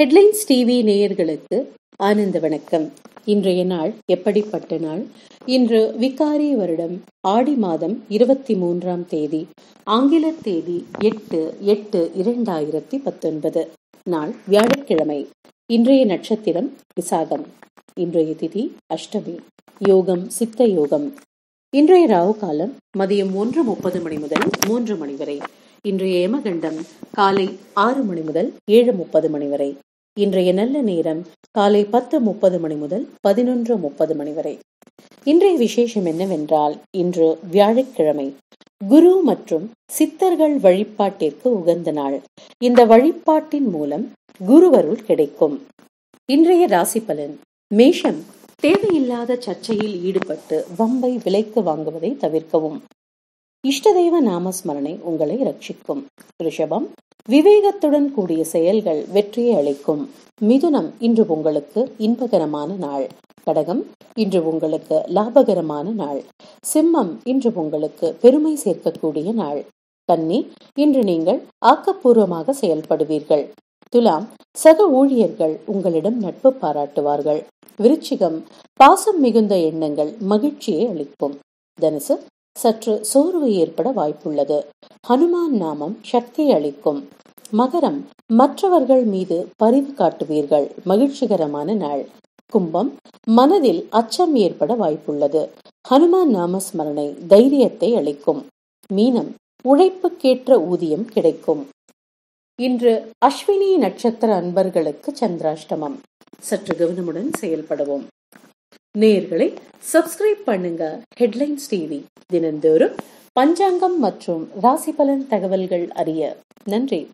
Headlines TV நேயர்களுக்கு ஆனந்த வணக்கம். இன்றைய நாள் எப்படிப்பட்ட நாள்? இன்று விகாரி வருடம் ஆடி மாதம் இருபத்தி மூன்றாம் தேதி ஆங்கில தேதி எட்டு எட்டு இரண்டாயிரத்தி பத்தொன்பது. நாள் வியாழக்கிழமை இன்றைய நட்சத்திரம் விசாகம். இன்றைய திதி அஷ்டமி யோகம் சித்த யோகம். இன்றைய ராவு காலம் மதியம் ஒன்று முப்பது மணி முதல் மூன்று மணி வரை. இன்றைய யமகண்டம் காலை ஆறு மணி முதல் ஏழு முப்பது மணி வரை. இன்றைய நல்ல நேரம் காலை பத்து முப்பது மணி முதல் பதினொன்று முப்பது மணி வரை. இன்றைய விசேஷம் என்னவென்றால் இன்று வியாழக்கிழமை. குரு மற்றும் சித்தர்கள் வழிபாட்டிற்கு உகந்த நாள். இந்த வழிபாட்டின் மூலம் குருவருள் கிடைக்கும். இன்றைய ராசி பலன் மேஷம் தேவையில்லாத சர்ச்சையில் ஈடுபட்டு வம்பை விலைக்கு வாங்குவதை தவிர்க்கவும். இஷ்டதெய்வ நாமஸ்மரணை உங்களை ரட்சிக்கும். ரிஷபம் விவேகத்துடன் கூடிய செயல்கள் வெற்றியை அளிக்கும். மிதுனம் இன்று உங்களுக்கு இன்பகரமான நாள். கடகம் இன்று உங்களுக்கு லாபகரமான நாள். சிம்மம் இன்று உங்களுக்கு பெருமை சேர்க்கக்கூடிய நாள். கன்னி இன்று நீங்கள் ஆக்கப்பூர்வமாக செயல்படுவீர்கள். துலாம் சக ஊழியர்கள் உங்களிடம் நட்பு பாராட்டுவார்கள். விருச்சிகம் பாசம் மிகுந்த எண்ணங்கள் மகிழ்ச்சியை அளிக்கும். தனுசு சற்று சோர்வு ஏற்பட வாய்ப்புள்ளது. ஹனுமான் நாமம் சக்தி அளிக்கும். மகரம் மற்றவர்கள் மீது பரிவு காட்டுவீர்கள். மகிழ்ச்சிகரமான நாள். கும்பம் மனதில் அச்சம் ஏற்பட வாய்ப்புள்ளது. ஹனுமான் நாமஸ்மரணை தைரியத்தை அளிக்கும். மீனம் உழைப்புக்கேற்ற ஊதியம் கிடைக்கும். இன்று அஸ்வினி நட்சத்திர அன்பர்களுக்கு சந்திராஷ்டமம். சற்று கவனமுடன் செயல்படுவோம். நேர்களை சப்ஸ்கிரைப் பண்ணுங்க. ஹெட்லைன்ஸ் டிவி தினந்தோறும் பஞ்சாங்கம் மற்றும் ராசி பலன் தகவல்கள் அறிய. நன்றி.